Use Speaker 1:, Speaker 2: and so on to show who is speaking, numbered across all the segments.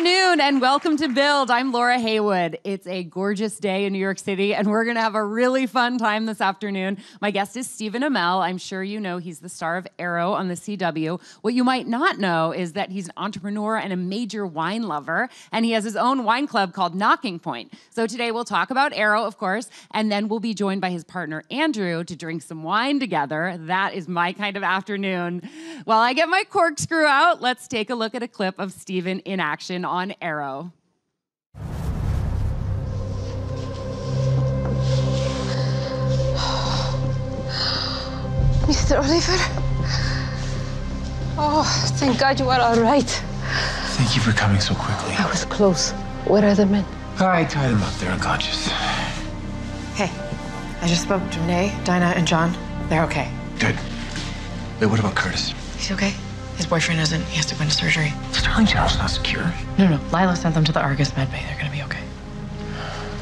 Speaker 1: Good and welcome to Build. I'm Laura Haywood. It's a gorgeous day in New York City and we're going to have a really fun time this afternoon. My guest is Stephen Amell. I'm sure you know he's the star of Arrow on the CW. What you might not know is that he's an entrepreneur and a major wine lover and he has his own wine club called Nocking Point. So today we'll talk about Arrow, of course, and then we'll be joined by his partner Andrew to drink some wine together. That is my kind of afternoon. While I get my corkscrew out, let's take a look at a clip of Stephen in action on Arrow.
Speaker 2: Mr. Oliver? Oh, thank God you are all right.
Speaker 3: Thank you for coming so quickly.
Speaker 2: I was close. Where are the men?
Speaker 3: I tied them up. They're unconscious.
Speaker 4: Hey, I just spoke to Renee, Dinah, and John. They're okay.
Speaker 3: Good. Wait, what about Curtis?
Speaker 4: He's okay. His boyfriend isn't. He has to go into surgery.
Speaker 3: Starling General's not secure.
Speaker 4: No, no. Lyla sent them to the Argus med bay. They're gonna be okay.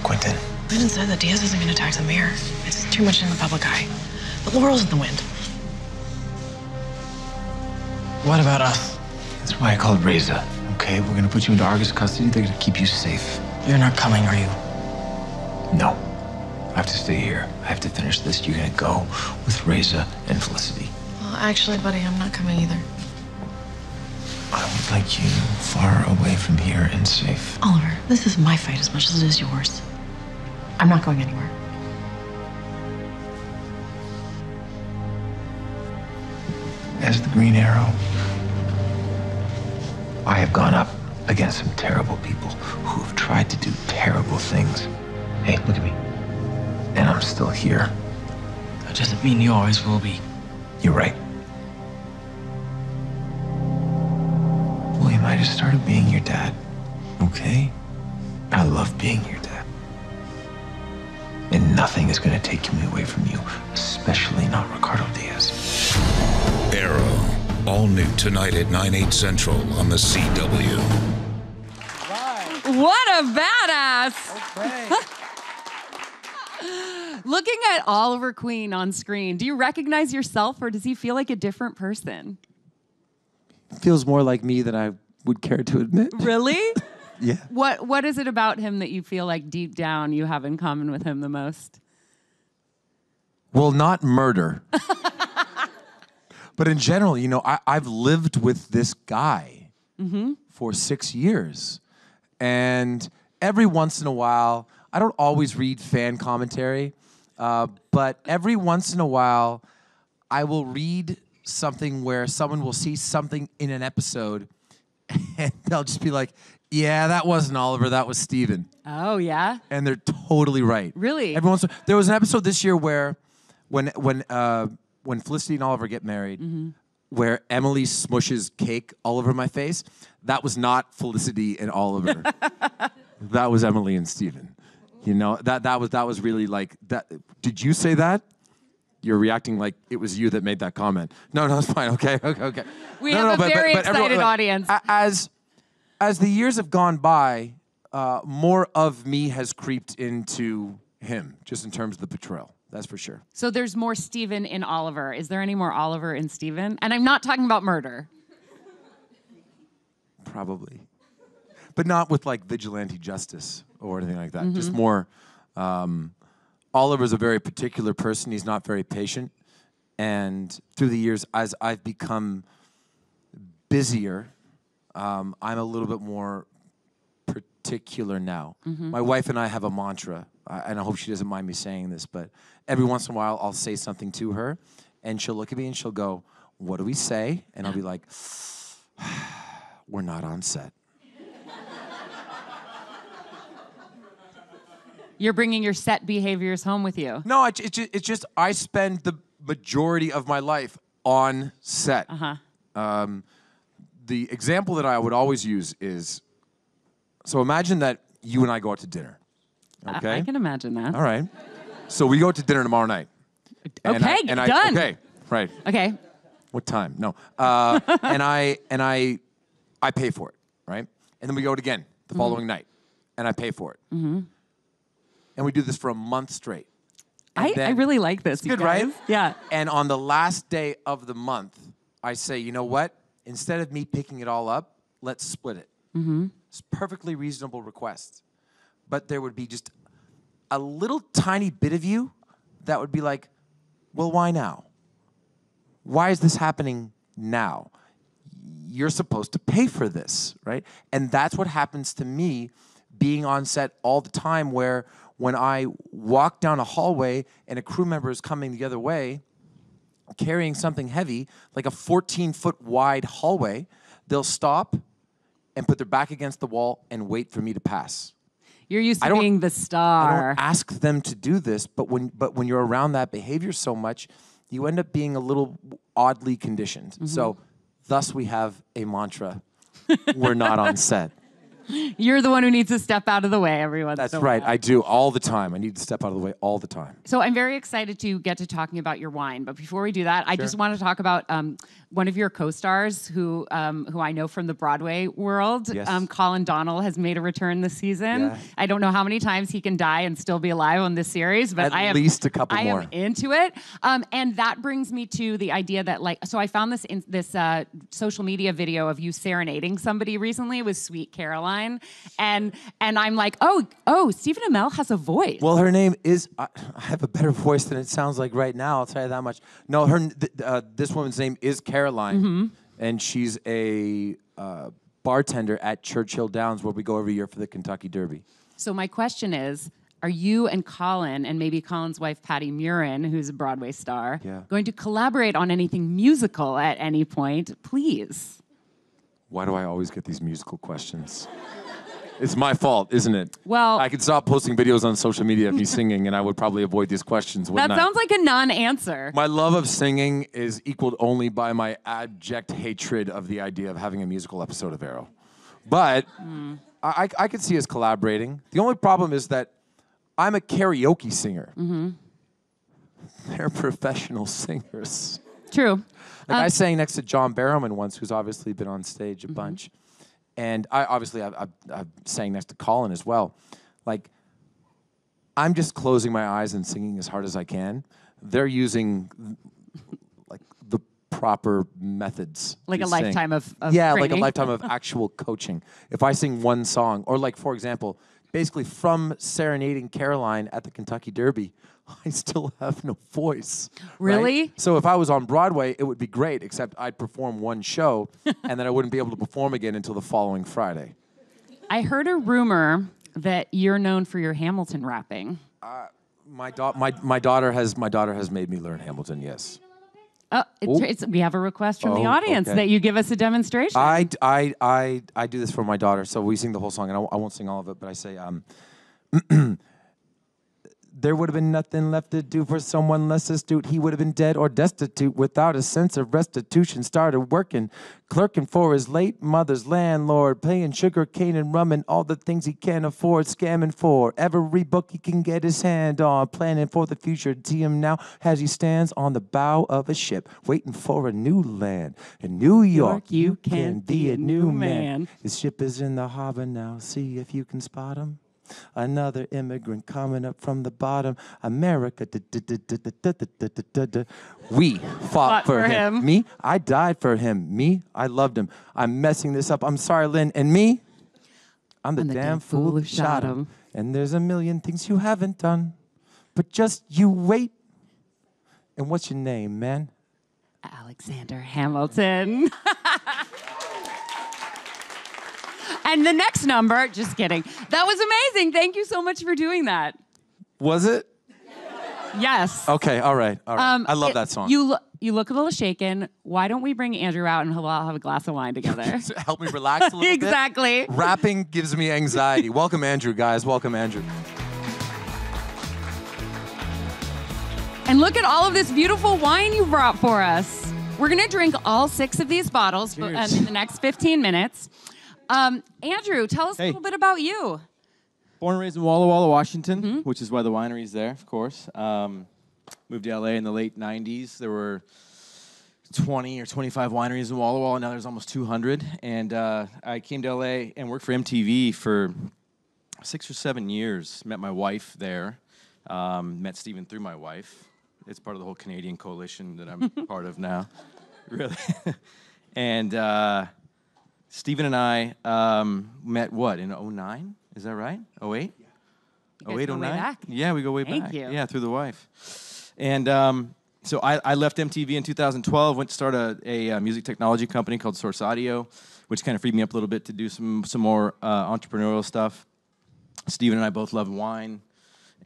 Speaker 3: Quentin.
Speaker 4: Lyndon said that Diaz isn't gonna attack the mayor. It's too much in the public eye. The laurel's in the wind.
Speaker 3: What about us? That's why I called Raisa. Okay, we're gonna put you into Argus custody. They're gonna keep you safe.
Speaker 4: You're not coming, are you?
Speaker 3: No. I have to stay here. I have to finish this. You're gonna go with Raisa and Felicity.
Speaker 4: Well, actually, buddy, I'm not coming either.
Speaker 3: I like you far away from here and safe.
Speaker 4: Oliver, this is my fight as much as it is yours. I'm not going anywhere.
Speaker 3: As the Green Arrow, I have gone up against some terrible people who have tried to do terrible things. Hey, look at me. And I'm still here.
Speaker 5: That doesn't mean you always will be.
Speaker 3: You're right. I just started being your dad. Okay? I love being your dad. And nothing is going to take me away from you, especially not Ricardo Diaz.
Speaker 6: Arrow. All new tonight at 9, 8 central on the CW.
Speaker 1: What a badass! Okay. Looking at Oliver Queen on screen, do you recognize yourself or does he feel like a different person?
Speaker 7: feels more like me than I would care to admit.
Speaker 1: Really?
Speaker 7: Yeah.
Speaker 1: what what is it about him that you feel like deep down you have in common with him the most?
Speaker 7: Well, not murder. but in general, you know, I, I've lived with this guy for six years. And every once in a while, I don't always read fan commentary, uh, but every once in a while, I will read something where someone will see something in an episode and they'll just be like, yeah, that wasn't Oliver, that was Stephen.
Speaker 1: Oh yeah.
Speaker 7: and they're totally right.
Speaker 1: Really?
Speaker 7: Everyone's there was an episode this year where when when uh, when Felicity and Oliver get married,
Speaker 1: Mm-hmm.
Speaker 7: where Emily smushes cake all over my face. That was not Felicity and Oliver. that was Emily and Stephen. You know that that was that was really like that. Did you say that? You're reacting like it was you that made that comment. No, no, it's fine. Okay, okay, okay.
Speaker 1: We
Speaker 7: No,
Speaker 1: have
Speaker 7: no,
Speaker 1: a very excited audience.
Speaker 7: a- As as the years have gone by, uh, more of me has creeped into him, just in terms of the portrayal. That's for sure.
Speaker 1: So there's more Stephen in Oliver. Is there any more Oliver in Stephen? And I'm not talking about murder.
Speaker 7: Probably. But not with like vigilante justice or anything like that. Just more. Um, Oliver's a very particular person. He's not very patient. And through the years, as I've become busier, um, I'm a little bit more particular now. My wife and I have a mantra, uh, and I hope she doesn't mind me saying this, but every once in a while I'll say something to her, and she'll look at me and she'll go, What do we say? And I'll be like, We're not on set.
Speaker 1: You're bringing your set behaviors home with you.
Speaker 7: No, it, it, it's just I spend the majority of my life on set.
Speaker 1: Uh-huh.
Speaker 7: Um, the example that I would always use is so imagine that you and I go out to dinner.
Speaker 1: I-
Speaker 7: Okay.
Speaker 1: I can imagine that.
Speaker 7: All right. So we go out to dinner tomorrow night. And I-
Speaker 1: Okay,
Speaker 7: and I,
Speaker 1: done.
Speaker 7: Okay. Right.
Speaker 1: Okay.
Speaker 7: What time? No. Uh, and I and I I pay for it, right? And then we go out again the
Speaker 1: Mm-hmm.
Speaker 7: following night, and I pay for it. Mm-hmm. And we do this for a month straight.
Speaker 1: I, I really like this.
Speaker 7: good, right?
Speaker 1: Yeah.
Speaker 7: And on the last day of the month, I say, you know what? Instead of me picking it all up, let's split it. Mm-hmm. It's perfectly reasonable request. But there would be just a little tiny bit of you that would be like, well, why now? Why is this happening now? You're supposed to pay for this, right? And that's what happens to me being on set all the time, where when I walk down a hallway and a crew member is coming the other way, carrying something heavy, like a 14 foot wide hallway, they'll stop and put their back against the wall and wait for me to pass.
Speaker 1: You're used
Speaker 7: I
Speaker 1: to
Speaker 7: don't-
Speaker 1: being the star.
Speaker 7: I don't ask them to do this, but when but when you're around that behavior so much, you end up being a little oddly conditioned.
Speaker 1: Mm-hmm.
Speaker 7: So, thus we have a mantra: we're not on set.
Speaker 1: You're the one who needs to step out of the way every once
Speaker 7: That's
Speaker 1: in a
Speaker 7: right.
Speaker 1: while.
Speaker 7: I do all the time. I need to step out of the way all the time.
Speaker 1: So I'm very excited to get to talking about your wine. But before we do that, I just want to talk about um, one of your co-stars who um, who I know from the Broadway world.
Speaker 7: Yes.
Speaker 1: Um, Colin Donnell has made a return this season.
Speaker 7: Yeah.
Speaker 1: I don't know how many times he can die and still be alive on this series, but
Speaker 7: At
Speaker 1: I am
Speaker 7: least a couple
Speaker 1: I
Speaker 7: more.
Speaker 1: am into it. Um, and that brings me to the idea that like so I found this in this uh, social media video of you serenading somebody recently with Sweet Caroline, and and I'm like, oh oh, Stephen Amell has a voice.
Speaker 7: Well, her name is. I I have a better voice than it sounds like right now. I'll tell you that much. No, her. th- Uh, this woman's name is Caroline,
Speaker 1: Mm-hmm.
Speaker 7: and she's a uh, bartender at Churchill Downs, where we go every year for the Kentucky Derby.
Speaker 1: So my question is, are you and Colin and maybe Colin's wife Patti Murin, who's a Broadway star,
Speaker 7: Yeah.
Speaker 1: going to collaborate on anything musical at any point? Please.
Speaker 7: Why do I always get these musical questions? It's my fault, isn't it?
Speaker 1: Well-
Speaker 7: I could stop posting videos on social media of me singing, and I would probably avoid these questions.
Speaker 1: That
Speaker 7: Wouldn't I?
Speaker 1: sounds like a non-answer.
Speaker 7: My love of singing is equaled only by my abject hatred of the idea of having a musical episode of Arrow. But I, I, I could see us collaborating. The only problem is that I'm a karaoke singer. Mm-hmm. They're professional singers.
Speaker 1: True.
Speaker 7: Like I sang next to John Barrowman once, who's obviously been on stage a mm-hmm. bunch, and I obviously I've, I've, I've sang next to Colin as well. Like I'm just closing my eyes and singing as hard as I can. They're using like the proper methods,
Speaker 1: Like a
Speaker 7: sing.
Speaker 1: lifetime of- of
Speaker 7: yeah, like a lifetime of actual coaching. If I sing one song, or like for example, basically from serenading Caroline at the Kentucky Derby, I still have no voice. right?
Speaker 1: Really?
Speaker 7: So if I was on Broadway, it would be great, except I'd perform one show and then I wouldn't be able to perform again until the following Friday.
Speaker 1: I heard a rumor that you're known for your Hamilton rapping.
Speaker 7: Uh, my, da- my, my daughter has my daughter has made me learn Hamilton. Yes,
Speaker 1: Oh, it's, it's, we have a request from the
Speaker 7: Oh,
Speaker 1: audience
Speaker 7: okay.
Speaker 1: that you give us a demonstration.
Speaker 7: I, I, I, I do this for my daughter. So we sing the whole song, and I, won't- I won't sing all of it, but I say, um, there would have been nothing left to do for someone less astute. He would have been dead or destitute without a sense of restitution. Started working, clerking for his late mother's landlord, paying sugar cane and rum and all the things he can't afford, scamming for every book he can get his hand on, planning for the future. See him now as he stands on the bow of a ship, waiting for a new land. In New York, you can be a new man. His ship is in the harbor now. See if you can spot him another immigrant coming up from the bottom. America, we fought for him. Me, I died for him. Me, I loved him. I'm messing this up. I'm sorry, Lin. And me, I'm the,
Speaker 1: the
Speaker 7: damn, damn fool who shot him.
Speaker 1: him.
Speaker 7: And there's a million things you haven't done, but just you wait. And what's your name, man?
Speaker 1: Alexander Hamilton. And the next number, just kidding. That was amazing. Thank you so much for doing that.
Speaker 7: Was it?
Speaker 1: Yes.
Speaker 7: Okay, all right, all right.
Speaker 1: Um,
Speaker 7: I love
Speaker 1: it-
Speaker 7: that song.
Speaker 1: You lo- you look a little shaken. Why don't we bring Andrew out and all have a glass of wine together?
Speaker 7: Help me relax a little bit.
Speaker 1: exactly.
Speaker 7: Rapping gives me anxiety. Welcome, Andrew, guys. Welcome, Andrew.
Speaker 1: And look at all of this beautiful wine you brought for us. We're gonna drink all six of these bottles um, in the next 15 minutes. Um, Andrew, tell us a little bit about you.
Speaker 8: Born and raised in Walla Walla, Washington,
Speaker 1: Mm-hmm.
Speaker 8: which is why the winery's there, of course. Um, moved to LA in the late 90s. There were 20 or 25 wineries in Walla Walla. And now there's almost 200. And uh, I came to LA and worked for MTV for six or seven years. Met my wife there. Um, met Stephen through my wife. It's part of the whole Canadian coalition that I'm part of now. Really. and uh, Stephen and I um, met what in 09? Is that right? 08?
Speaker 1: guys
Speaker 8: 08,
Speaker 1: go way
Speaker 8: 09?
Speaker 1: back.
Speaker 8: Yeah, we go way
Speaker 1: Thank
Speaker 8: back.
Speaker 1: you.
Speaker 8: Yeah, through the wife. And um, so I, I left MTV in 2012, went to start a, a, uh music technology company called Source Audio, which kind of freed me up a little bit to do some, some more uh, entrepreneurial stuff. Stephen and I both love wine.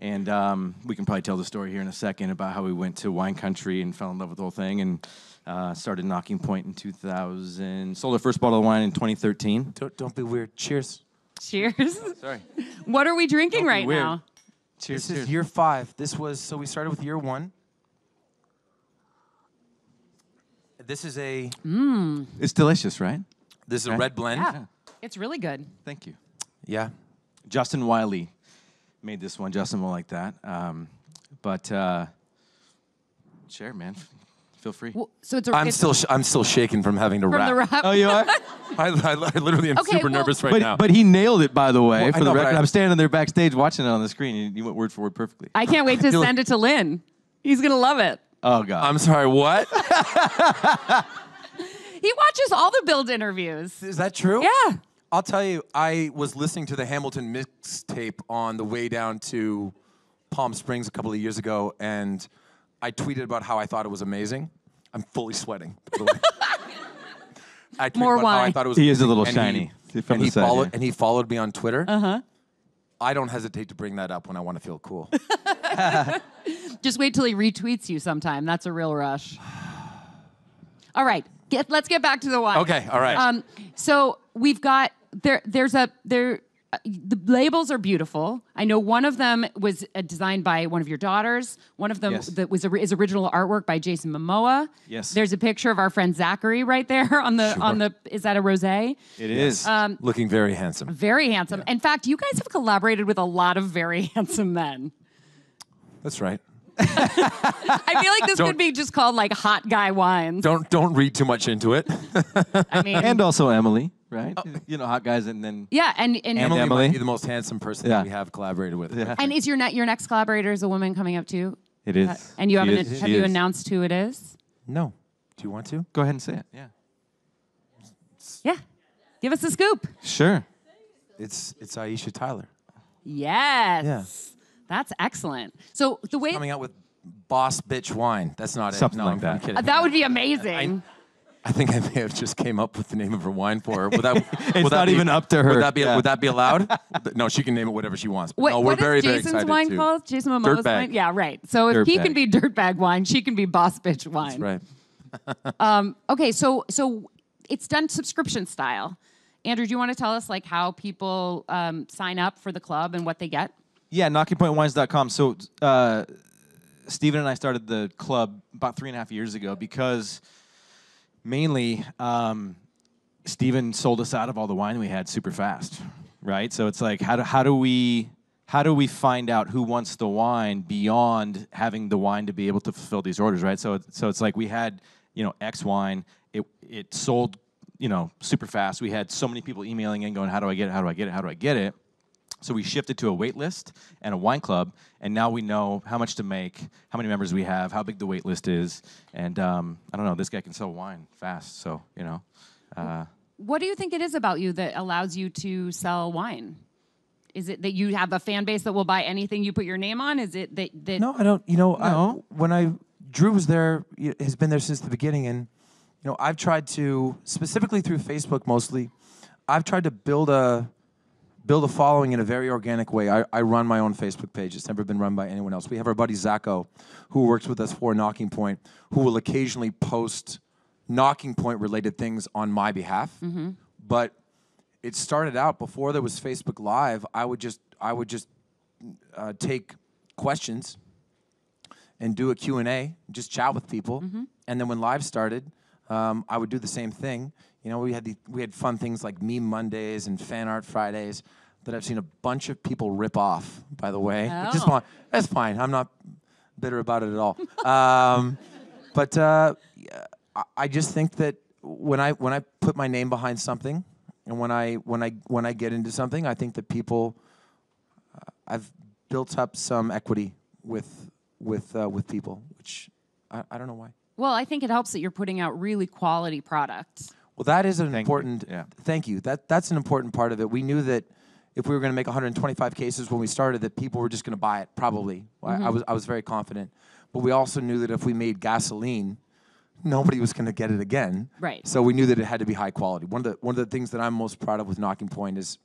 Speaker 8: And um, we can probably tell the story here in a second about how we went to wine country and fell in love with the whole thing and uh, started Nocking Point in 2000. Sold our first bottle of wine in 2013.
Speaker 7: Don't, don't be weird. Cheers.
Speaker 1: Cheers.
Speaker 8: Sorry.
Speaker 1: What are we drinking
Speaker 8: Don't
Speaker 1: right now?
Speaker 8: Cheers.
Speaker 7: This is year five. This was so we started with year one. This is a
Speaker 8: It's delicious, right?
Speaker 7: this is a red blend.
Speaker 1: Yeah. It's really good.
Speaker 8: Thank you.
Speaker 7: Yeah.
Speaker 8: Justin Wylie made this one. Justin will like that. Um, but uh, share, man. Feel free.
Speaker 1: Well, so it's a
Speaker 7: I'm
Speaker 1: it's
Speaker 7: still sh- I'm still shaking from having to
Speaker 1: from
Speaker 7: rap.
Speaker 1: the rap.
Speaker 8: Oh, you are?
Speaker 7: I, I, I literally am
Speaker 1: Okay,
Speaker 7: super
Speaker 1: well-
Speaker 7: nervous right
Speaker 8: but,
Speaker 7: now.
Speaker 8: but he nailed it, by the way,
Speaker 7: Well, I
Speaker 8: for the
Speaker 7: know, but
Speaker 8: record.
Speaker 7: I-
Speaker 8: I'm standing there backstage watching it on the screen. and You went word for word perfectly.
Speaker 1: I can't wait to
Speaker 7: feel-
Speaker 1: send it to Lin. He's gonna love it.
Speaker 8: Oh, God.
Speaker 7: I'm sorry. What
Speaker 1: He watches all the Build interviews.
Speaker 7: is that true?
Speaker 1: Yeah.
Speaker 7: I'll tell you. I was listening to the Hamilton mixtape on the way down to Palm Springs a couple of years ago, and I tweeted about how I thought it was amazing. I'm fully sweating. by the way. I tweeted
Speaker 1: More
Speaker 7: about how I
Speaker 1: wine.
Speaker 7: thought it was
Speaker 8: He is a
Speaker 7: amazing,
Speaker 8: little
Speaker 7: and
Speaker 8: shiny
Speaker 7: He,
Speaker 8: from
Speaker 7: and
Speaker 8: the
Speaker 7: he
Speaker 8: side,
Speaker 7: followed
Speaker 8: yeah.
Speaker 7: and he followed me on Twitter. Uh
Speaker 1: Uh-huh.
Speaker 7: huh. I don't hesitate to bring that up when I want to feel cool.
Speaker 1: Just wait till he retweets you sometime. That's a real rush. All right. Get, let's get back to the wine.
Speaker 7: Okay, all right.
Speaker 1: Um, so we've got there. There's a there. uh, The labels are beautiful. I know one of them was uh, designed by one of your daughters. One of them
Speaker 8: Yes.
Speaker 1: that was is original artwork by Jason Momoa.
Speaker 8: Yes.
Speaker 1: There's a picture of our friend Zachary right there on the on the. Is that a rosé?
Speaker 8: it is.
Speaker 1: Um,
Speaker 7: Looking very handsome.
Speaker 1: Very handsome. In fact, you guys have collaborated with a lot of very handsome men.
Speaker 7: That's right.
Speaker 1: I feel like this
Speaker 7: Don't-
Speaker 1: could be just called like hot guy wines.
Speaker 7: Don't don't read too much into it.
Speaker 1: I mean,
Speaker 8: and also Emily, right? You know, hot guys, and then
Speaker 1: yeah, and and
Speaker 7: Emily,
Speaker 8: Emily.
Speaker 7: might be the most handsome person
Speaker 8: Yeah.
Speaker 7: that we have collaborated with.
Speaker 8: Yeah.
Speaker 1: and is your ne- your next collaborator is a woman coming up too?
Speaker 8: it is.
Speaker 1: Uh, and you
Speaker 8: She
Speaker 1: haven't
Speaker 8: is.
Speaker 1: have
Speaker 8: She
Speaker 1: you
Speaker 8: is.
Speaker 1: announced who it is?
Speaker 7: No. Do you want to?
Speaker 8: Go ahead and say it. Yeah.
Speaker 1: Yeah, give us a scoop.
Speaker 8: Sure.
Speaker 7: It's it's Aisha Tyler
Speaker 1: Yes,
Speaker 7: Yeah.
Speaker 1: that's excellent. So the way
Speaker 7: coming out with Boss Bitch Wine. That's not
Speaker 8: Something
Speaker 7: it. No,
Speaker 8: like
Speaker 7: I'm,
Speaker 8: that.
Speaker 7: Kidding.
Speaker 1: uh, that would be amazing.
Speaker 7: I think I may have just came up with the name of her wine for her. Would that, would that
Speaker 8: not
Speaker 7: be-
Speaker 8: even up to her.
Speaker 7: Would that be
Speaker 8: Yeah.
Speaker 7: would that be allowed? no, she can name it whatever she wants. But
Speaker 1: Wait,
Speaker 7: no, we're
Speaker 1: what is
Speaker 7: very very
Speaker 1: Jason's
Speaker 7: excited
Speaker 1: wine
Speaker 7: too.
Speaker 1: called? Jason Momoa's
Speaker 7: Dirtbag.
Speaker 1: wine. Yeah, right. So if he can be dirtbag wine, she can be boss bitch wine.
Speaker 7: That's right.
Speaker 1: Okay, so so it's done subscription style. Andrew, do you want to tell us like how people um, sign up for the club and what they get?
Speaker 8: Yeah, nockingpointwines.com. So, uh, Stephen and I started the club about three and a half years ago because mainly um, Stephen sold us out of all the wine we had super fast, right? So it's like, how do, how do we how do we find out who wants the wine beyond having the wine to be able to fulfill these orders, right? So, so it's like we had, you know, X wine. It it sold, you know, super fast. We had so many people emailing in, going, "How do I get it? How do I get it? How do I get it?" So we shifted to a wait list and a wine club, and now we know how much to make, how many members we have, how big the wait list is, and um, I don't know. This guy can sell wine fast, so you know. Uh,
Speaker 1: What do you think it is about you that allows you to sell wine? Is it that you have a fan base that will buy anything you put your name on? Is it that that
Speaker 7: No, I don't. You know,
Speaker 8: No.
Speaker 7: I, when I Drew was there, y- has been there since the beginning, and you know, I've tried to specifically through Facebook mostly. I've tried to build a build a following in a very organic way. I, I run my own Facebook page. It's never been run by anyone else. We have our buddy Zacho, who works with us for Nocking Point, who will occasionally post Nocking Point related things on my behalf. But it started out before there was Facebook Live. I would just I would just uh, take questions and do a Q&A, just chat with people. And then when live started, um, I would do the same thing. You know, we had the, we had fun things like Meme Mondays and Fan Art Fridays that I've seen a bunch of people rip off, by the way.
Speaker 1: Oh.
Speaker 7: fine. That's fine. I'm not bitter about it at all. um, but uh, I- I just think that when I when I put my name behind something, and when I when I when I get into something, I think that people uh, I've built up some equity with with uh, with people, which I, I don't know why.
Speaker 1: Well, I think it helps that you're putting out really quality products.
Speaker 7: Well, that is an
Speaker 8: Thank you.
Speaker 7: important.
Speaker 8: Yeah.
Speaker 7: Thank you. That that's an important part of it. We knew that if we were going to make 125 cases when we started, that people were just going to buy it. Probably. I, I was I was very confident. But we also knew that if we made gasoline, nobody was going to get it again.
Speaker 1: Right.
Speaker 7: So we knew that it had to be high quality. One of the one of the things that I'm most proud of with Nocking Point is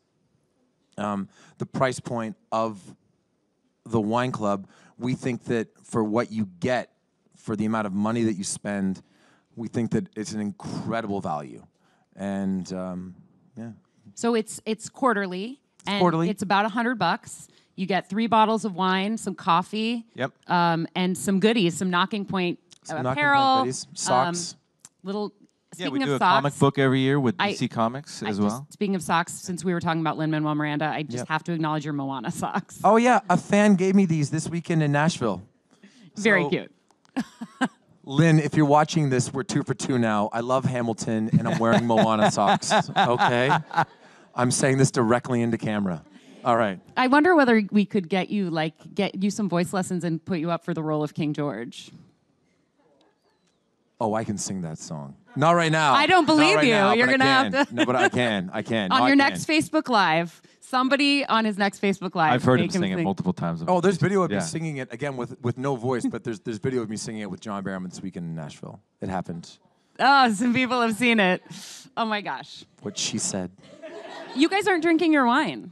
Speaker 7: um, the price point of the wine club. We think that for what you get, for the amount of money that you spend, we think that it's an incredible value. And um, yeah,
Speaker 1: So it's it's quarterly, and
Speaker 7: quarterly.
Speaker 1: it's about a hundred bucks. You get three bottles of wine, some coffee,
Speaker 8: Yep.
Speaker 1: um, and some goodies, some Nocking Point
Speaker 7: Some Nocking Point
Speaker 1: apparel,
Speaker 7: goodies,
Speaker 1: um,
Speaker 7: socks.
Speaker 1: little.
Speaker 8: Yeah,
Speaker 1: Speaking
Speaker 8: we
Speaker 1: of
Speaker 8: do a
Speaker 1: socks,
Speaker 8: comic book every year with
Speaker 1: I-
Speaker 8: DC Comics
Speaker 1: I
Speaker 8: as
Speaker 1: just-
Speaker 8: well.
Speaker 1: speaking of socks, since we were talking about Lin Manuel Miranda, I just
Speaker 7: Yep.
Speaker 1: have to acknowledge your Moana socks.
Speaker 7: oh yeah, a fan gave me these this weekend in Nashville.
Speaker 1: Very
Speaker 7: so-
Speaker 1: cute.
Speaker 7: Lin, if you're watching this, we're two for two now. I love Hamilton, and I'm wearing Moana socks. Okay, I'm saying this directly into camera. All right.
Speaker 1: I wonder whether we could get you like get you some voice lessons and put you up for the role of King George.
Speaker 7: Oh, I can sing that song. Not right now.
Speaker 1: I don't believe
Speaker 7: right
Speaker 1: you.
Speaker 7: now,
Speaker 1: You're gonna have to-
Speaker 7: No, but I can. I can.
Speaker 1: on
Speaker 7: No, I
Speaker 1: your
Speaker 7: can.
Speaker 1: next Facebook Live, somebody on his next Facebook Live.
Speaker 8: I've heard him
Speaker 1: make
Speaker 8: sing it multiple times.
Speaker 7: Oh, there's video of
Speaker 8: Yeah.
Speaker 7: me singing it again with, with no voice, but there's there's video of me singing it with John Barrowman this weekend in Nashville. It happened.
Speaker 1: Oh, some people have seen it. Oh my gosh.
Speaker 7: What she said.
Speaker 1: You guys aren't drinking your wine.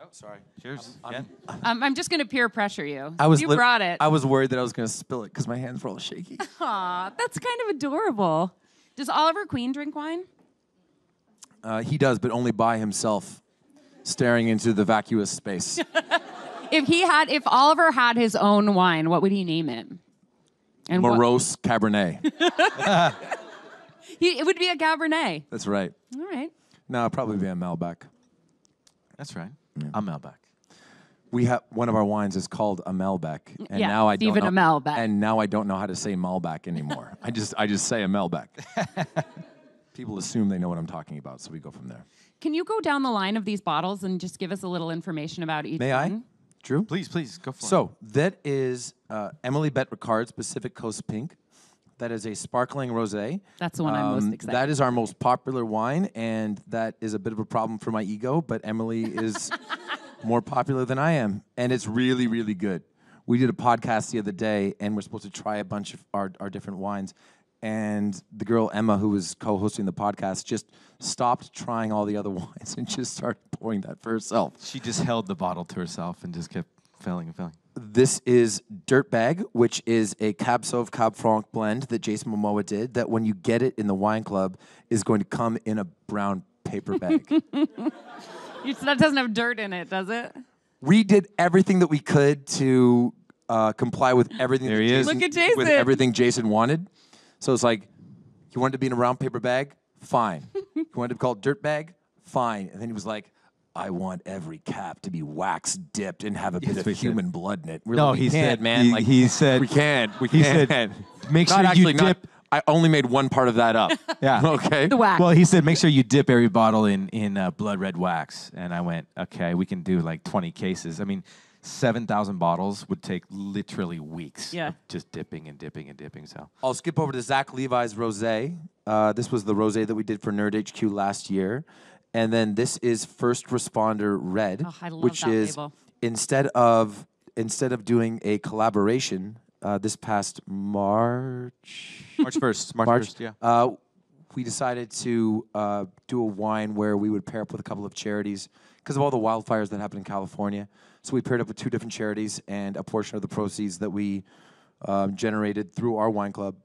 Speaker 8: Oh, sorry. Cheers. Yeah.
Speaker 1: Um, I'm just going to peer pressure you.
Speaker 7: I was
Speaker 1: you
Speaker 7: lit-
Speaker 1: brought it.
Speaker 7: I was worried that I was going to spill it because my hands were all shaky.
Speaker 1: Aw, that's kind of adorable. Does Oliver Queen drink wine?
Speaker 7: Uh, he does, but only by himself, staring into the vacuous space.
Speaker 1: If he had, if Oliver had his own wine, what would he name it? And what-
Speaker 7: Morose Cabernet.
Speaker 1: he, it would be a Cabernet.
Speaker 7: That's right.
Speaker 1: All right.
Speaker 7: No, it'd probably be a Malbec.
Speaker 8: That's right. I'm Malbec.
Speaker 7: We have one of our wines is called a Malbec, and
Speaker 1: Yeah,
Speaker 7: now I don't
Speaker 1: Stephen
Speaker 7: know.
Speaker 1: Amelbeck.
Speaker 7: And now I don't know how to say Malbec anymore. I just I just say a Malbec. People assume they know what I'm talking about, so we go from there.
Speaker 1: Can you go down the line of these bottles and just give us a little information about each
Speaker 7: May I?
Speaker 1: one?
Speaker 7: Drew?
Speaker 8: Please, please go for it.
Speaker 7: So that is uh, Emily Bett Rickards' Pacific Coast Pink. That is a sparkling rosé.
Speaker 1: That's the one I'm most
Speaker 7: Um,
Speaker 1: excited
Speaker 7: That is our most popular wine, and that is a bit of a problem for my ego. But Emily is more popular than I am, and it's really, really good. We did a podcast the other day, and we're supposed to try a bunch of our, our different wines. And the girl Emma, who was co-hosting the podcast, just stopped trying all the other wines and just started pouring that for herself.
Speaker 8: she just held the bottle to herself and just kept filling and filling.
Speaker 7: This is Dirtbag, which is a Cab Sauv Cab Franc blend that Jason Momoa did. That when you get it in the wine club, is going to come in a brown paper bag.
Speaker 1: You, that doesn't have dirt in it, does it?
Speaker 7: we did everything that we could to uh, comply with everything.
Speaker 8: There
Speaker 7: that
Speaker 8: he is.
Speaker 7: Jason,
Speaker 1: Look at Jason.
Speaker 7: With everything Jason wanted. So it's like, you wanted to be in a round paper bag? Fine. you wanted to be called dirt bag? Fine. And then he was like. I want every cap to be wax dipped and have a bit
Speaker 8: Yes,
Speaker 7: of
Speaker 8: we said.
Speaker 7: human blood in it. We're
Speaker 8: No,
Speaker 7: like, we
Speaker 8: he
Speaker 7: can't,
Speaker 8: said-
Speaker 7: man.
Speaker 8: he-
Speaker 7: like,
Speaker 8: he said-
Speaker 7: we can't. We
Speaker 8: he
Speaker 7: can't.
Speaker 8: said, make
Speaker 7: Not
Speaker 8: sure you
Speaker 7: actually, not-
Speaker 8: dip.
Speaker 7: I only made one part of that up.
Speaker 8: Yeah.
Speaker 7: Okay.
Speaker 1: The wax.
Speaker 8: Well, he said make sure you dip every bottle in in uh, blood red wax, and I went, okay, we can do like 20 cases. I mean, 7,000 bottles would take literally weeks.
Speaker 1: Yeah.
Speaker 8: of just dipping and dipping and dipping. So
Speaker 7: I'll skip over to Zach Levi's rosé. Uh, this was the rosé that we did for Nerd HQ last year, and then this is First Responder Red,
Speaker 1: Oh, I love
Speaker 7: which
Speaker 1: that
Speaker 7: is
Speaker 1: label.
Speaker 7: instead of instead of doing a collaboration uh, this past March.
Speaker 8: March 1st, March, 1st, yeah.
Speaker 7: Uh, we decided to uh, do a wine where we would pair up with a couple of charities because of all the wildfires that happened in California. So we paired up with two different charities, and a portion of the proceeds that we um, generated through our wine club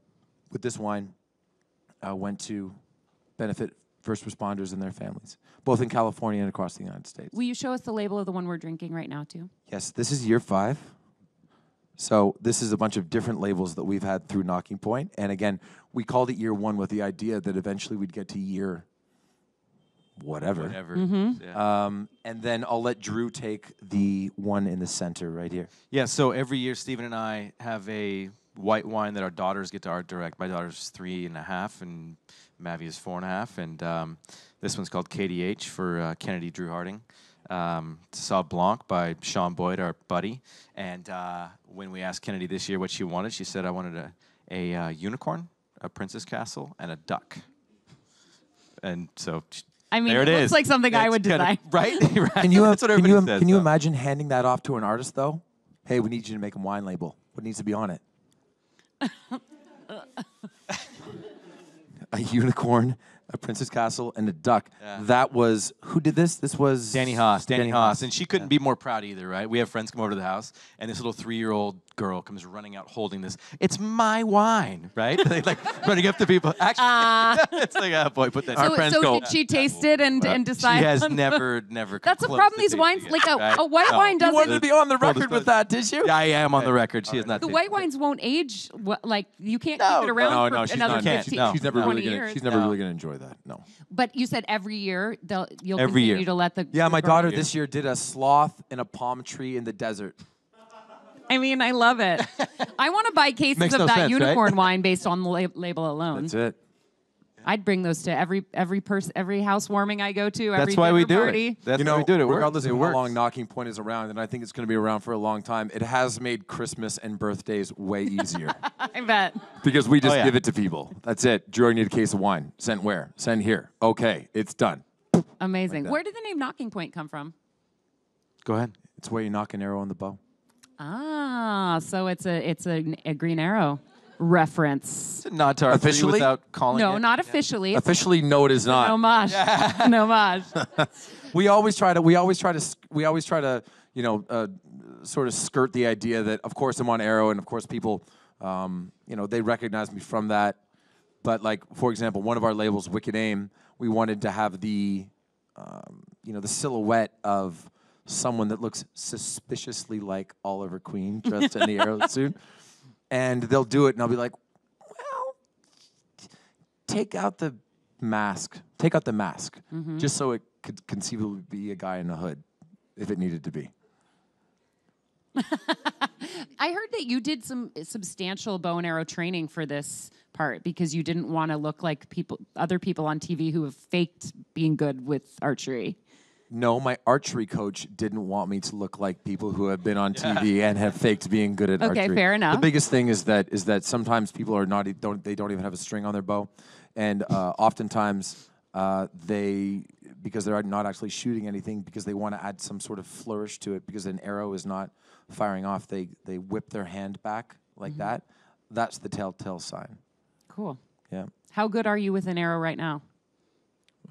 Speaker 7: with this wine uh, went to benefit first responders and their families, both in California and across the United States.
Speaker 1: Will you show us the label of the one we're drinking right now, too?
Speaker 7: Yes, this is year five. So this is a bunch of different labels that we've had through Nocking Point, and again, we called it year one with the idea that eventually we'd get to year whatever.
Speaker 8: Whatever.
Speaker 1: Mm-hmm.
Speaker 8: Yeah.
Speaker 7: Um, and then I'll let Drew take the one in the center right here.
Speaker 8: Yeah, so every year Stephen and I have a white wine that our daughters get to art direct. My daughter's three and a half, and Mavi is four and a half. And um, this one's called KDH for uh, Kennedy Drew Harding. Um, Sauv Blanc by Sean Boyd, our buddy. And uh, when we asked Kennedy this year what she wanted, she said, I wanted a, a uh, unicorn, a princess castle, and a duck. and so
Speaker 1: I mean,
Speaker 8: there
Speaker 1: it
Speaker 8: it
Speaker 1: looks
Speaker 8: is.
Speaker 1: like something I
Speaker 8: It's
Speaker 1: would
Speaker 8: kinda-
Speaker 1: design.
Speaker 8: right? right.
Speaker 7: Can you
Speaker 8: That's what
Speaker 7: can you
Speaker 8: says,
Speaker 7: can you imagine handing that off to an artist though? Hey, we need you to make a wine label. What needs to be on it? a unicorn, a princess castle, and a duck. That was who did this? This was
Speaker 8: Danny Haas, Danny,
Speaker 7: Danny
Speaker 8: Haas,
Speaker 7: Haas.
Speaker 8: and she couldn't be more proud either, right? We have friends come over to the house, and this little three-year-old girl comes running out holding this. It's my wine, right? they like running up to people. Actually, ah. it's like, oh boy, put that.
Speaker 1: So, so did she taste it and, and decide?
Speaker 8: she has
Speaker 1: on-
Speaker 8: never, never. come
Speaker 1: That's the
Speaker 8: close
Speaker 1: problem.
Speaker 8: to
Speaker 1: These wines,
Speaker 8: it,
Speaker 1: like a,
Speaker 8: right?
Speaker 1: a white
Speaker 8: No.
Speaker 1: wine
Speaker 7: You
Speaker 1: doesn't.
Speaker 7: wanted to be on the record with that, did you?
Speaker 8: Yeah, I am on the record. She has not.
Speaker 1: the white wines won't age. What, like you can't
Speaker 8: No,
Speaker 1: keep it around
Speaker 8: no,
Speaker 1: for
Speaker 8: no, she's
Speaker 1: another
Speaker 8: not.
Speaker 1: 15,
Speaker 8: no.
Speaker 7: She's never
Speaker 1: 20
Speaker 7: really gonna.
Speaker 1: years.
Speaker 7: She's never really gonna enjoy that. No.
Speaker 1: But you said every year they'll you'll
Speaker 8: Every
Speaker 1: continue
Speaker 8: year.
Speaker 1: to let the
Speaker 7: Yeah, my daughter this year did a sloth in a palm tree in the desert.
Speaker 1: I mean, I love it. I want to buy cases
Speaker 8: Makes
Speaker 1: of
Speaker 8: no
Speaker 1: that
Speaker 8: sense, right?
Speaker 1: unicorn wine based on the lab- label alone.
Speaker 7: That's it.
Speaker 1: I'd bring those to every every person, every housewarming I go to. Every
Speaker 8: That's why we do
Speaker 1: party.
Speaker 8: it. That's
Speaker 7: you know,
Speaker 8: why we do it. It works.
Speaker 7: regardless
Speaker 8: It
Speaker 7: how long Nocking Point is around, and I think it's going to be around for a long time, it has made Christmas and birthdays way easier
Speaker 1: I bet.
Speaker 7: because we just
Speaker 8: Oh, yeah.
Speaker 7: give it to people. That's it. Drew, I need a case of wine. Send where? Send here. Okay, it's done.
Speaker 1: Amazing. Where did the name Nocking Point come from?
Speaker 8: Go ahead.
Speaker 7: It's where you nock an arrow on the bow.
Speaker 1: Ah, so it's a it's a, a Green Arrow reference.
Speaker 8: Not a nod to our three
Speaker 7: Officially?
Speaker 8: without calling
Speaker 1: No,
Speaker 8: it.
Speaker 1: not officially. It's
Speaker 7: Officially, no, it is
Speaker 1: an
Speaker 7: not.
Speaker 1: homage. An homage.
Speaker 7: we always try to we always try to we always try to you know uh, sort of skirt the idea that of course I'm on Arrow and of course people um, you know they recognize me from that but like for example one of our labels Wicked Aim we wanted to have the um, you know the silhouette of someone that looks suspiciously like Oliver Queen dressed in the Arrow suit and they'll do it and I'll be like well take out the mask. Take out the mask, mm-hmm. just so it could conceivably be a guy in a hood, if it needed to be.
Speaker 1: I heard that you did some eh, substantial bow and arrow training for this part because you didn't want to look like people, other people on TV who have faked being good with archery.
Speaker 7: No, my archery coach didn't want me to look like people who have been on TV and have faked being good at
Speaker 1: Okay,
Speaker 7: archery.
Speaker 1: fair enough.
Speaker 7: The biggest thing is that is that sometimes people are not e- don't they don't even have a string on their bow, and uh, oftentimes uh, they because they're not actually shooting anything because they want to add some sort of flourish to it because an arrow is not firing off. They they whip their hand back like
Speaker 1: Mm-hmm.
Speaker 7: that. That's the telltale sign.
Speaker 1: Cool.
Speaker 7: Yeah,
Speaker 1: How good are you with an arrow right now?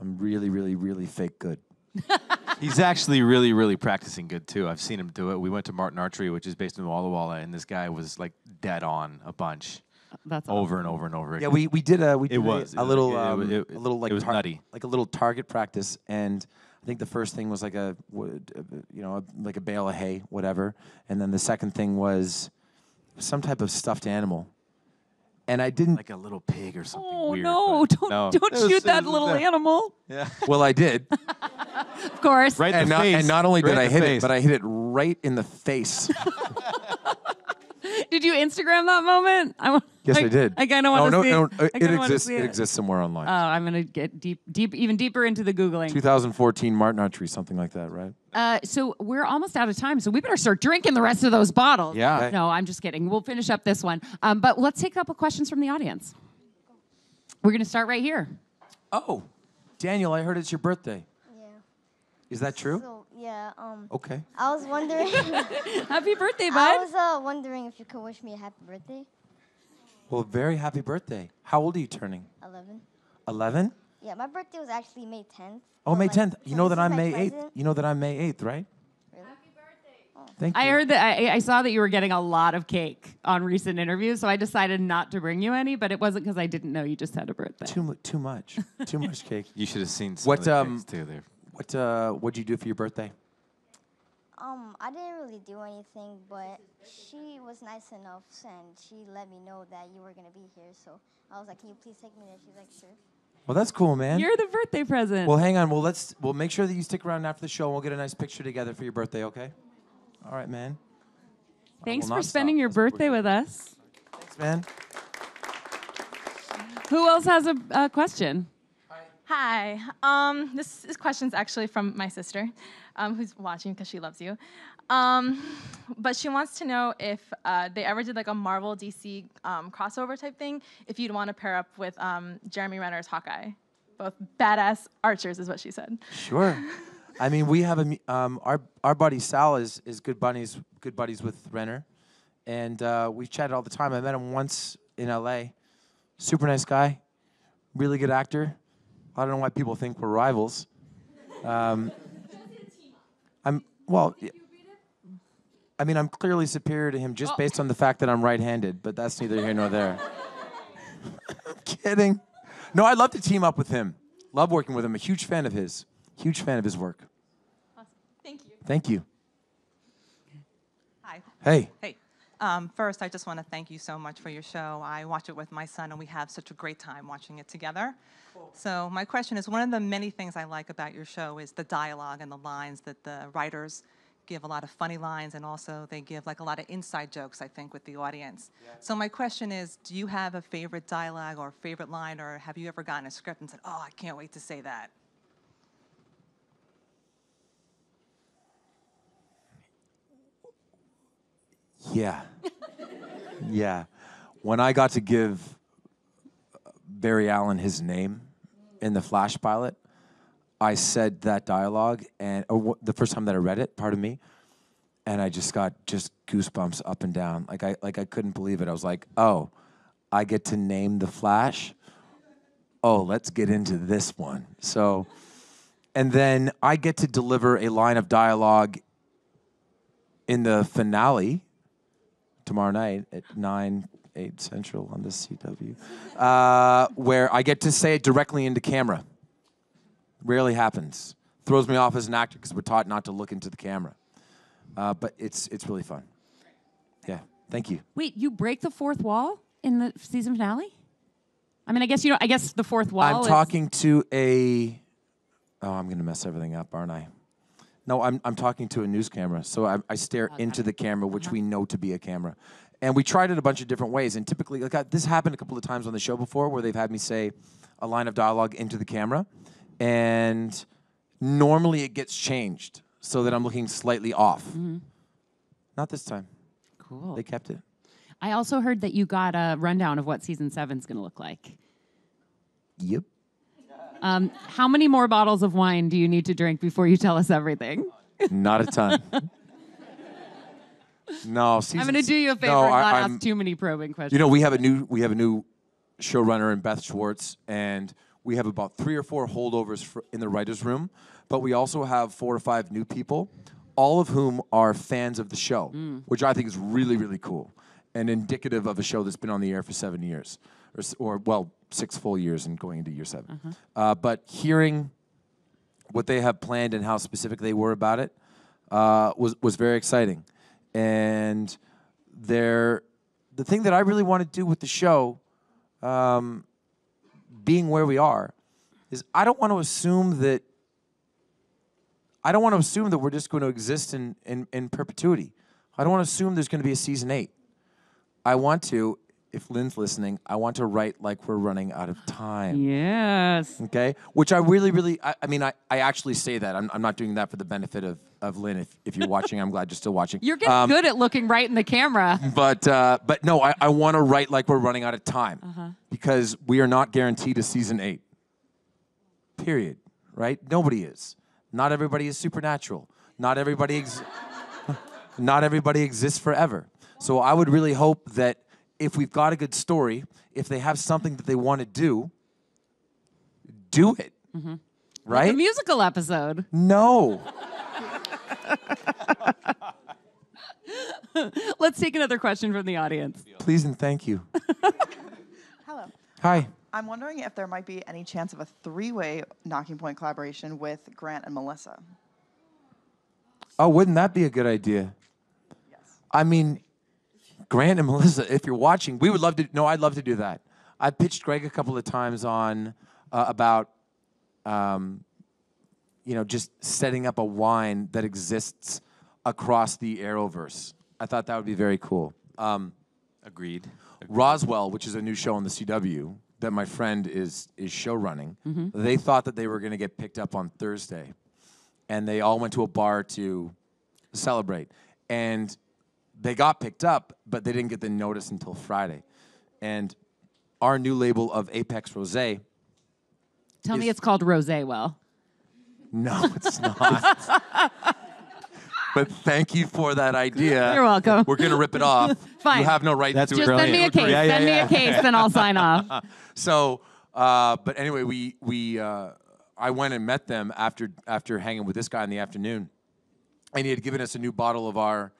Speaker 7: I'm really really really fake good.
Speaker 8: He's actually really, really practicing good too. I've seen him do it. We went to Martin Archery, which is based in Walla Walla, and this guy was like dead on a bunch,
Speaker 1: That's
Speaker 8: over and over and over. Again.
Speaker 7: Yeah, we, we did a we did a-
Speaker 8: was.
Speaker 7: a,
Speaker 8: It was
Speaker 7: little
Speaker 8: it
Speaker 7: um,
Speaker 8: was- it-
Speaker 7: a little like
Speaker 8: it was nutty.
Speaker 7: like a little target practice, and I think the first thing was like a w- uh, you know like a bale of hay, whatever, and then the second thing was some type of stuffed animal, and I didn't.
Speaker 8: like a little pig or something.
Speaker 1: Oh
Speaker 8: weird,
Speaker 1: no! Don't
Speaker 8: no.
Speaker 1: don't
Speaker 8: was-
Speaker 1: shoot that little
Speaker 8: uh,
Speaker 1: animal.
Speaker 7: well, I did,
Speaker 1: Of course.
Speaker 8: Right in
Speaker 7: and
Speaker 8: the
Speaker 7: not,
Speaker 8: face.
Speaker 7: and not only
Speaker 8: Right
Speaker 7: did I hit
Speaker 8: face.
Speaker 7: it, but I hit it right in the face.
Speaker 1: Did you Instagram that moment? I, wa-
Speaker 7: yes, I, did.
Speaker 1: I kind of want to
Speaker 7: no,
Speaker 1: see
Speaker 7: no,
Speaker 1: it.
Speaker 7: no, it exists.
Speaker 1: see
Speaker 7: It exists somewhere online.
Speaker 1: Oh, I'm gonna get deep, deep, even deeper into the googling.
Speaker 7: 2014 Martin Archery, something like that, right?
Speaker 1: Uh, so we're almost out of time, so we better start drinking the rest of those bottles.
Speaker 8: Yeah. Okay.
Speaker 1: No, I'm just kidding. We'll finish up this one, um, but let's take a couple questions from the audience. We're gonna start right here.
Speaker 7: Oh, Daniel, I heard it's your birthday.
Speaker 9: Yeah.
Speaker 7: Is that true?
Speaker 9: So yeah, um,
Speaker 7: Okay.
Speaker 9: I was wondering.
Speaker 1: Happy birthday, bud.
Speaker 9: I was uh, wondering if you could wish me a happy birthday.
Speaker 7: Well, very happy birthday. How old are you turning?
Speaker 9: Eleven.
Speaker 7: 11?
Speaker 9: Yeah, my birthday was actually May 10th.
Speaker 7: Oh,
Speaker 9: so,
Speaker 7: May
Speaker 9: like,
Speaker 7: 10th. You know that I'm
Speaker 9: my
Speaker 7: May 8th. You know that I'm May 8th, right?
Speaker 9: Really? Happy birthday!
Speaker 7: Thank you.
Speaker 1: I heard that I, I saw that you were getting a lot of cake on recent interviews, so I decided not to bring you any. But it wasn't because I didn't know you just had a birthday.
Speaker 7: too mu- too much. too much cake.
Speaker 8: You should have seen some
Speaker 7: What,
Speaker 8: of the
Speaker 7: um,
Speaker 8: pics, too. There.
Speaker 7: What uh what'd you do for your birthday?
Speaker 9: Um, I didn't really do anything, but she was nice enough and she let me know that you were gonna be here. So I was like, "Can you please take me there?" She's like, "Sure."
Speaker 7: Well, that's cool, man.
Speaker 1: You're the birthday present.
Speaker 7: well, hang on. Well, let's we'll make sure that you stick around after the show and we'll get a nice picture together for your birthday, okay? All right, man.
Speaker 1: Thanks for spending
Speaker 7: stop.
Speaker 1: your
Speaker 7: That's
Speaker 1: birthday with us.
Speaker 7: Thanks, man.
Speaker 1: Who else has a, a question?
Speaker 10: Hi. Um, this, this is actually from my sister, um, who's watching because she loves you. Um, but she wants to know if uh, they ever did like a Marvel DC um, crossover type thing. If you'd want to pair up with um, Jeremy Renner's Hawkeye. both badass archers, is what she said.
Speaker 7: Sure. I mean, we have a um, our our buddy Sal is is good buddies good buddies with Renner, and uh, we've chatted all the time. I met him once in L.A. Super nice guy, really good actor. I don't know why people think we're rivals. Um, I'm well. Y- I mean, I'm clearly superior to him just based on the fact that I'm right-handed, but that's neither here nor there. I'm kidding. No, I'd love to team up with him. Love working with him. A huge fan of his. Huge fan of his work.
Speaker 10: Thank you.
Speaker 7: Thank you.
Speaker 11: Hi.
Speaker 7: Hey.
Speaker 11: Hey. Um, first, I just want to thank you so much for your show. I watch it with my son, and we have such a great time watching it together. So, my question is one of the many things I like about your show is the dialogue and the lines that the writers give a lot of funny lines, and also they give like a lot of inside jokes, I think, with the audience. So, my question is do you have a favorite dialogue or favorite line, or have you ever gotten a script and said, oh, I can't wait to say that?
Speaker 7: Yeah. yeah. When I got to give Barry Allen his name in the Flash pilot, I said that dialogue, and the first time that I read it, pardon me, and I just got just goosebumps up and down. Like I like I couldn't believe it. I was like, oh, I get to name the Flash. Oh, let's get into this one. So, and then I get to deliver a line of dialogue in the finale tomorrow night at 9, 8 Central on the CW, uh, where I get to say it directly into camera. Rarely happens. Throws me off as an actor because we're taught not to look into the camera. Uh, but it's, it's really fun. Yeah, thank you.
Speaker 1: Wait, you break the fourth wall in the season finale? I mean, I guess you know. I guess the fourth wall.
Speaker 7: I'm talking to a. Oh, I'm going to mess everything up, aren't I? No, I'm, I'm talking to a news camera. So I, I stare into the camera, which we know to be a camera. And we tried it a bunch of different ways. And typically, like I, this happened a couple of times on the show before where they've had me say a line of dialogue into the camera. And normally it gets changed so that I'm looking slightly off. Not this time.
Speaker 1: Cool.
Speaker 7: They kept it.
Speaker 1: I also heard that you got a rundown of what season seven's going to look like.
Speaker 7: Yep.
Speaker 1: Um, how many more bottles of wine do you need to drink before you tell us everything?
Speaker 7: Not a ton. no, season
Speaker 1: I'm going to do you a favor
Speaker 7: no,
Speaker 1: and
Speaker 7: I-
Speaker 1: not
Speaker 7: I'm-
Speaker 1: ask too many probing questions.
Speaker 7: You know, we have a new we have a new showrunner in Beth Schwartz, and we have about three or four holdovers for, in the writers' room. But we also have four or five new people, all of whom are fans of the show, which I think is really really cool and indicative of a show that's been on the air for seven years, or, or well, six full years and going into year 7 Uh, but hearing what they have planned and how specific they were about it uh, was was very exciting. And there, the thing that I really want to do with the show, um, being where we are, is I don't want to assume that. I don't want to assume that we're just going to exist in, in, in perpetuity. I don't want to assume there's going to be a season eight. I want to, if Lin's listening, I want to write like we're running out of time.
Speaker 1: Yes.
Speaker 7: Okay. Which I really, really, I, I mean, I, I actually say that. I'm, I'm not doing that for the benefit of, of Lynn. If, if you're watching, I'm glad you're still watching.
Speaker 1: You're getting
Speaker 7: Um,
Speaker 1: good at looking right in the camera.
Speaker 7: But, uh, but no, I, I want to write like we're running out of time
Speaker 1: Uh-huh.
Speaker 7: because we are not guaranteed a season eight. Period. Right? Nobody is. Not everybody is supernatural. Not everybody ex- not everybody exists forever. So I would really hope that if we've got a good story, if they have something that they want to do, do it.
Speaker 1: Mm-hmm. Like
Speaker 7: Right?
Speaker 1: a musical episode.
Speaker 7: no.
Speaker 1: Let's take another question from the audience.
Speaker 7: Please and thank you.
Speaker 12: Hello.
Speaker 7: Hi.
Speaker 12: I'm wondering if there might be any chance of a three-way Nocking Point collaboration with Grant and Melissa.
Speaker 7: Oh, wouldn't that be a good idea? Yes. I mean, Grant and Melissa, if you're watching, we would love to. No, I'd love to do that. I pitched Greg a couple of times on uh, about, um, you know, just setting up a wine that exists across the Arrowverse. I thought that would be very cool. Um,
Speaker 8: Agreed.
Speaker 7: Roswell, which is a new show on the CW that my friend is is show running, they thought that they were going to get picked up on Thursday, and they all went to a bar to celebrate, and they got picked up, but they didn't get the notice until Friday, and our new label of Apex Rosé
Speaker 1: Tell me it's called rosé. Well,
Speaker 7: No, it's not. but thank you for that idea.
Speaker 1: You're welcome.
Speaker 7: We're gonna rip it off.
Speaker 1: Fine.
Speaker 7: You have no right
Speaker 8: That's
Speaker 7: to
Speaker 1: just
Speaker 7: do it.
Speaker 1: send me a case.
Speaker 8: Yeah, yeah,
Speaker 1: send me a case, and I'll sign off.
Speaker 7: So, uh, but anyway, we we uh, I went and met them after after hanging with this guy in the afternoon, and he had given us a new bottle of our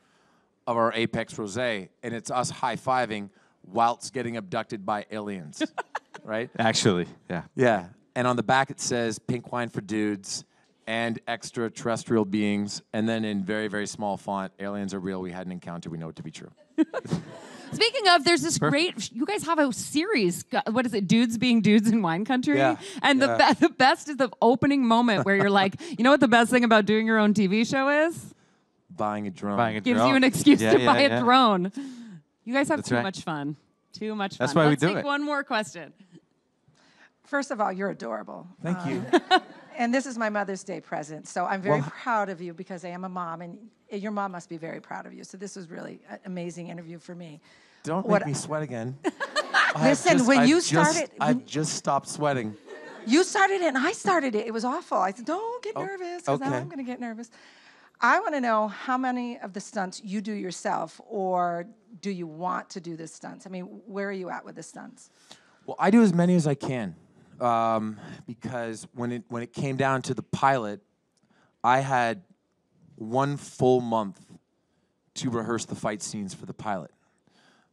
Speaker 7: of our Apex Rosé, and it's us high fiving whilst getting abducted by aliens, right?
Speaker 8: Actually, yeah.
Speaker 7: Yeah, and on the back it says "Pink wine for dudes." And extraterrestrial beings, and then in very, very small font, aliens are real. We had an encounter. We know it to be true.
Speaker 1: Speaking of, there's this great. You guys have a series. What is it? Dudes being dudes in wine country.
Speaker 7: Yeah,
Speaker 1: And the
Speaker 7: yeah.
Speaker 1: be- the best is the opening moment where you're like, you know what the best thing about doing your own TV show is?
Speaker 7: Buying a drone.
Speaker 8: Buying a
Speaker 1: Gives
Speaker 8: drone.
Speaker 1: you an excuse
Speaker 8: Yeah,
Speaker 1: to
Speaker 8: yeah,
Speaker 1: buy
Speaker 8: yeah.
Speaker 1: a drone. You guys have
Speaker 8: That's
Speaker 1: too
Speaker 8: right.
Speaker 1: much fun. Too much fun.
Speaker 8: That's
Speaker 1: fun.
Speaker 8: why we
Speaker 1: Let's
Speaker 8: do
Speaker 1: take
Speaker 8: it.
Speaker 1: one more question.
Speaker 13: First of all, you're adorable.
Speaker 7: Thank
Speaker 13: Um,
Speaker 7: you.
Speaker 13: and this is my Mother's Day present. So I'm very
Speaker 7: Well-
Speaker 13: proud of you because I am a mom, and your mom must be very proud of you. So this was really an amazing interview for me.
Speaker 7: Don't
Speaker 13: What-
Speaker 7: make me sweat again.
Speaker 13: Listen, when you
Speaker 7: just,
Speaker 13: started-
Speaker 7: I've just stopped sweating.
Speaker 13: You started it, and I started it. It was awful. I said, "Don't get
Speaker 7: Oh,
Speaker 13: nervous, because
Speaker 7: okay.
Speaker 13: I'm going to get nervous." I want to know how many of the stunts you do yourself, or do you want to do the stunts? I mean, where are you at with the stunts?
Speaker 7: Well, I do as many as I can, um, because when it when it came down to the pilot, I had one full month to rehearse the fight scenes for the pilot.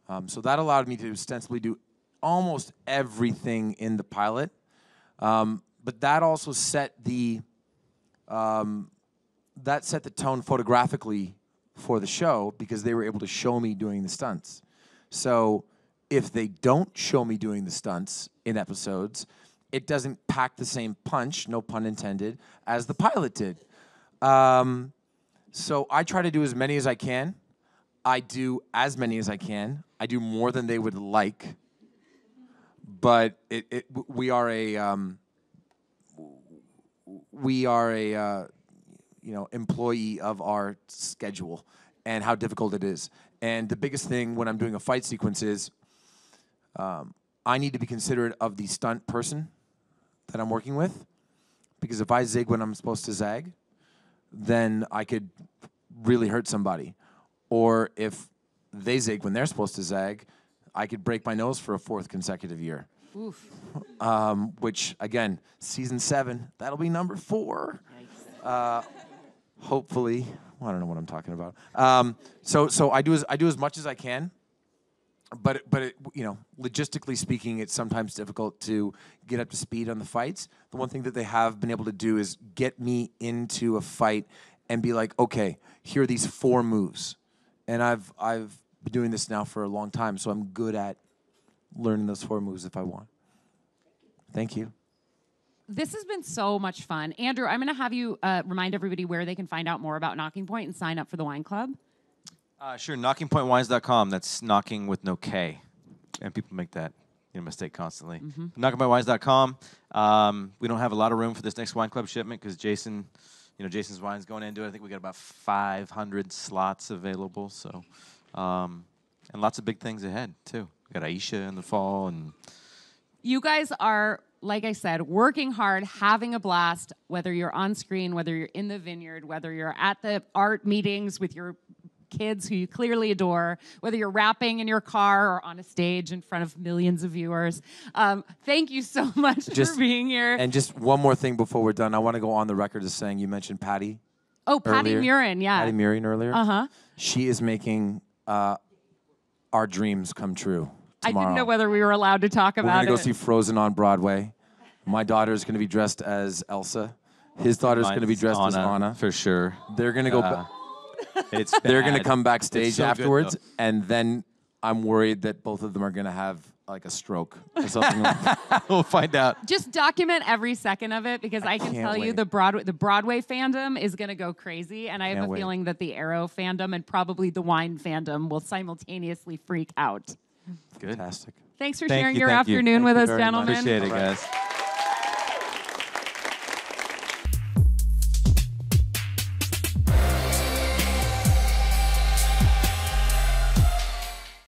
Speaker 7: Um, so that allowed me to ostensibly do almost everything in the pilot. Um, but that also set the um, that set the tone photographically for the show because they were able to show me doing the stunts. So if they don't show me doing the stunts in episodes, it doesn't pack the same punch, no pun intended, as the pilot did. Um, so I try to do as many as I can. I do as many as I can. I do more than they would like. But it, it we are a um, we are a uh, you know employee of our schedule and how difficult it is. And the biggest thing when I'm doing a fight sequence is um, I need to be considerate of the stunt person that I'm working with because if I zig when I'm supposed to zag, then I could really hurt somebody. Or if they zig when they're supposed to zag, I could break my nose for a fourth consecutive year.
Speaker 1: Oof.
Speaker 7: Um, which again, season seven, that'll be number four. Uh, hopefully, well, I don't know what I'm talking about. Um, so, so I do as I do as much as I can, but but it, you know, logistically speaking, it's sometimes difficult to get up to speed on the fights. The one thing that they have been able to do is get me into a fight and be like, okay, here are these four moves, and I've I've been doing this now for a long time, so I'm good at learning those four moves if I want. Thank you.
Speaker 1: This has been so much fun. Andrew, I'm going to have you uh, remind everybody where they can find out more about Nocking Point and sign up for the wine club.
Speaker 8: Uh, sure, nockingpointwines.com. That's nocking with no K. And people make that you know, mistake constantly.
Speaker 1: Mhm.
Speaker 8: Nockingpointwines.com. Um, we don't have a lot of room for this next wine club shipment because Jason, you know, Jason's wine's going into it. I think we got about 500 slots available. So, um, and lots of big things ahead too. We got Aisha in the fall and
Speaker 1: You guys are, like I said, working hard, having a blast, whether you're on screen, whether you're in the vineyard, whether you're at the art meetings with your kids who you clearly adore, whether you're rapping in your car or on a stage in front of millions of viewers. Um, thank you so much for being here.
Speaker 7: And just one more thing before we're done. I want to go on the record as saying you mentioned Patti.
Speaker 1: oh, Patti
Speaker 7: earlier.
Speaker 1: Murin, yeah.
Speaker 7: Patti Murin earlier.
Speaker 1: Uh huh.
Speaker 7: She is making uh, our dreams come true. Tomorrow.
Speaker 1: I didn't know whether we were allowed to talk about.
Speaker 7: We're
Speaker 1: about
Speaker 7: gonna go
Speaker 1: it.
Speaker 7: see Frozen on Broadway. My daughter is gonna be dressed as Elsa. His daughter's gonna be
Speaker 8: Mine's
Speaker 7: dressed as
Speaker 8: Anna,
Speaker 7: Anna
Speaker 8: for sure.
Speaker 7: They're gonna go.
Speaker 8: Uh,
Speaker 7: ba-
Speaker 8: it's
Speaker 7: They're gonna come backstage
Speaker 8: so
Speaker 7: afterwards,
Speaker 8: though.
Speaker 7: and then I'm worried that both of them are gonna have like a stroke or something. like
Speaker 8: we'll find out.
Speaker 1: Just document every second of it because I, can
Speaker 7: can't
Speaker 1: tell you the Broadway the Broadway fandom is going to go crazy, and I have
Speaker 7: Can't
Speaker 1: a
Speaker 7: wait.
Speaker 1: feeling that the Arrow fandom and probably the wine fandom will simultaneously freak out.
Speaker 8: Good.
Speaker 7: Fantastic.
Speaker 1: Thanks for
Speaker 8: Thank
Speaker 1: sharing
Speaker 8: you,
Speaker 1: your
Speaker 8: thank you.
Speaker 1: afternoon
Speaker 8: Thank
Speaker 1: with
Speaker 8: you
Speaker 1: us,
Speaker 8: very much.
Speaker 1: gentlemen.
Speaker 8: Appreciate it, guys.